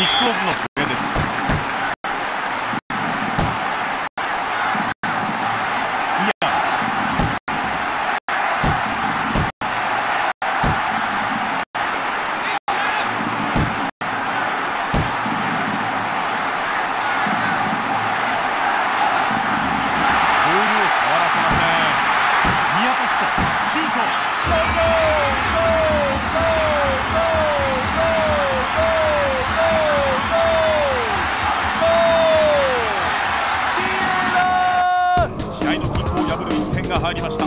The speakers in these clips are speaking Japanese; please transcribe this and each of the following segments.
キックオフの参りました。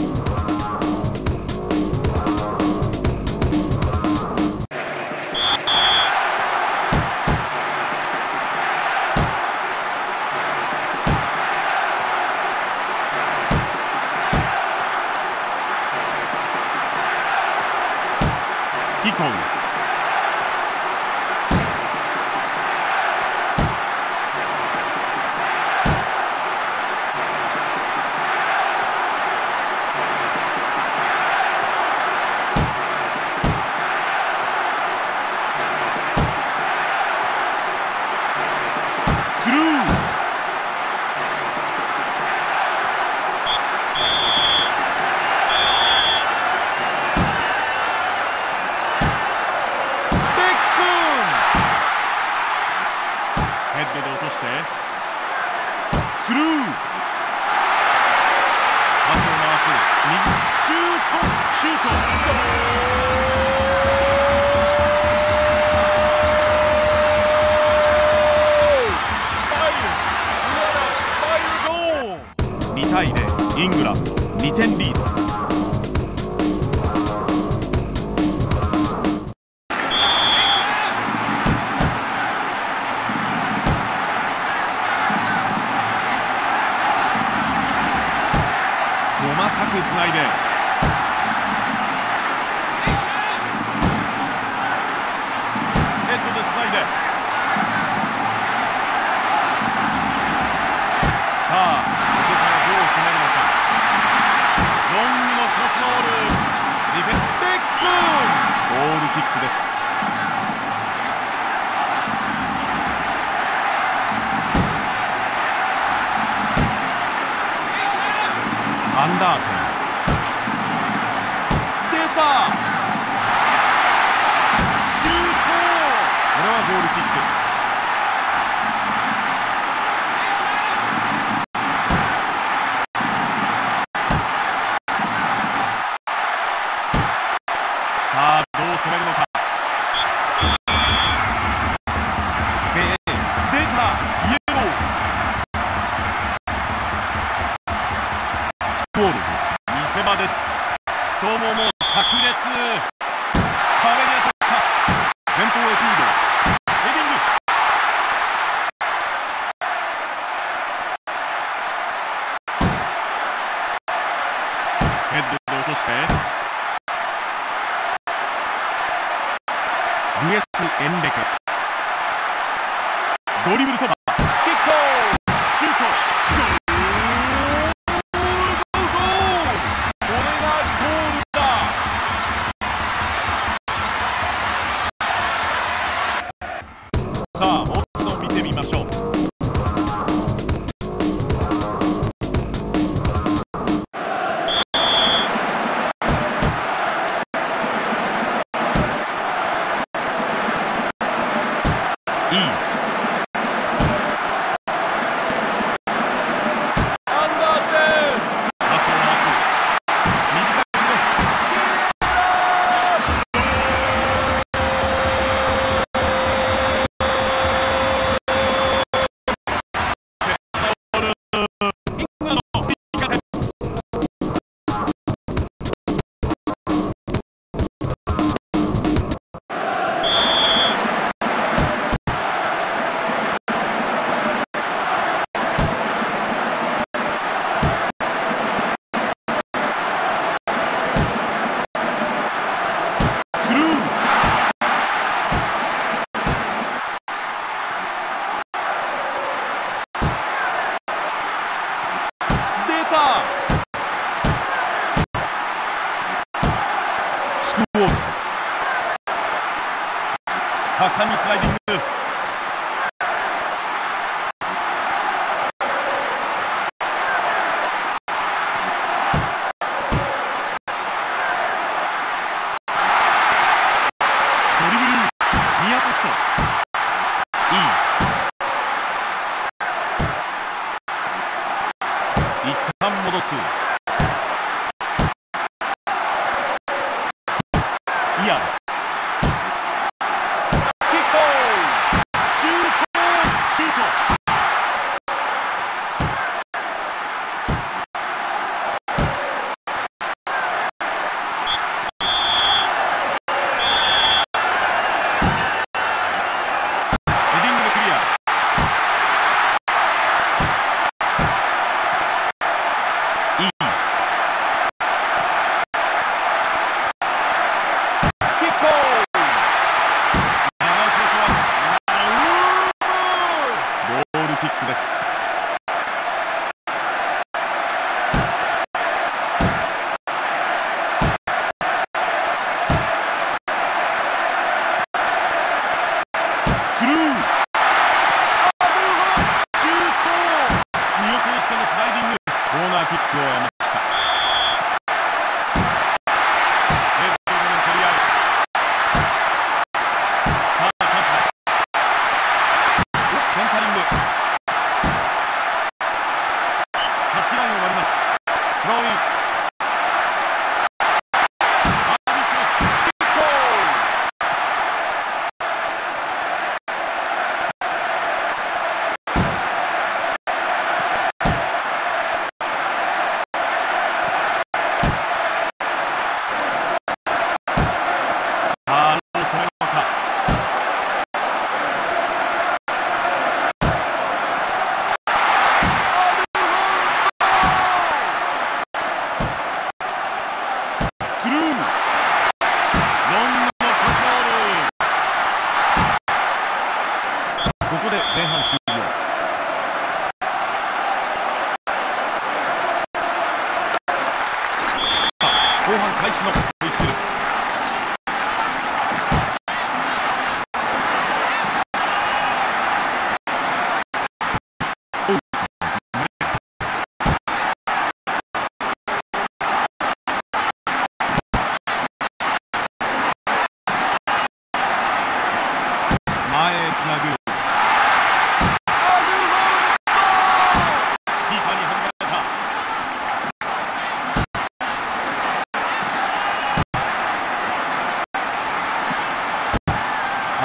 コン。くつないで。もも炸裂。壁に当たった。前方へフィードヘッドで落として。ルエス・エンレケ。ドリブル突破果敢にスライディング戻すイヤ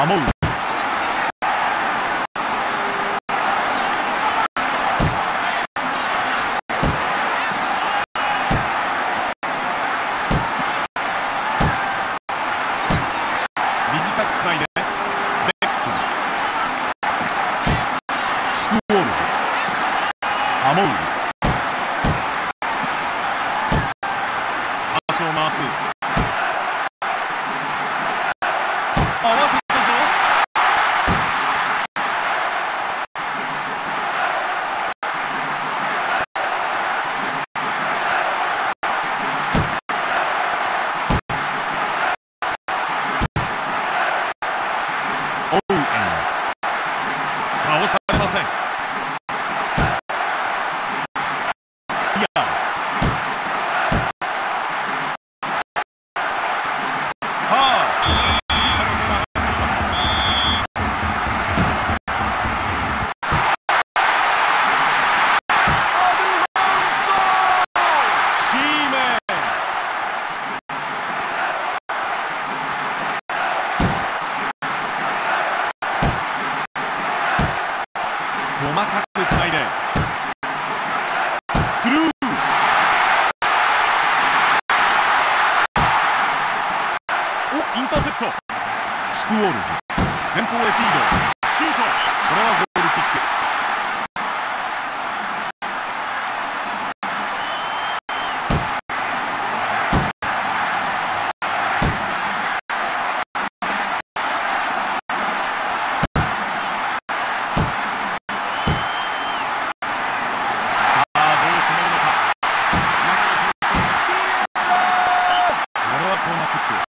Ramón. 前方へフィードシュートこれはゴールキック。これはコーナーキック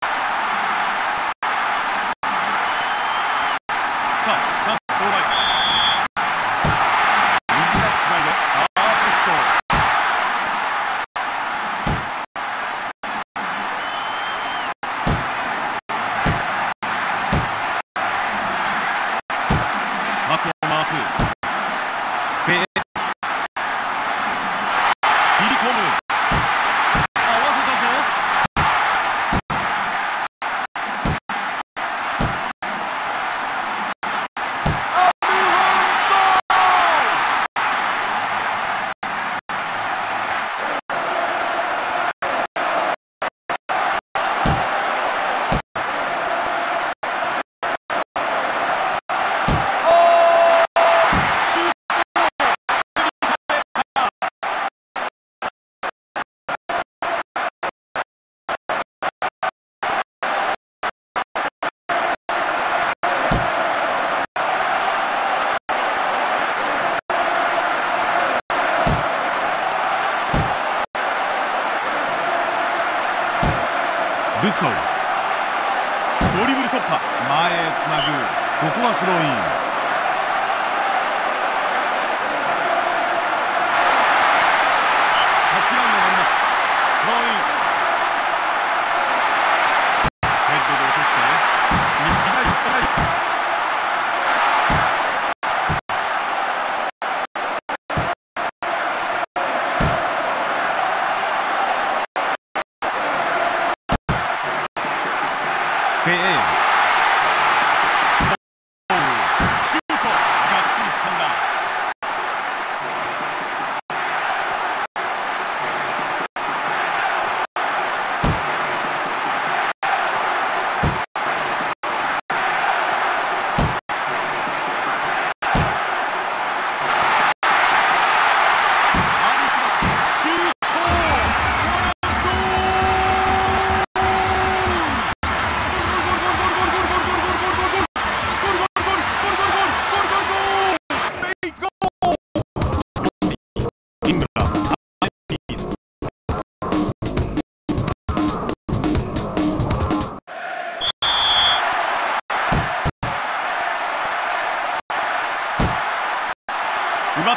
ルソードリブル突破。前へつなぐ。ここはスローイン。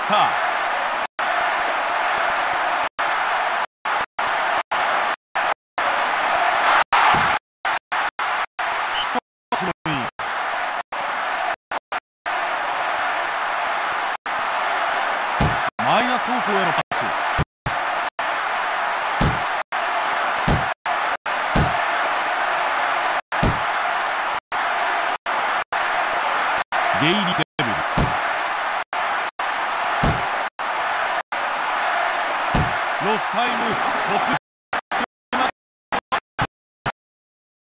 った。マイナス方向への